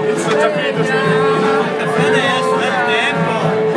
It's a tapete.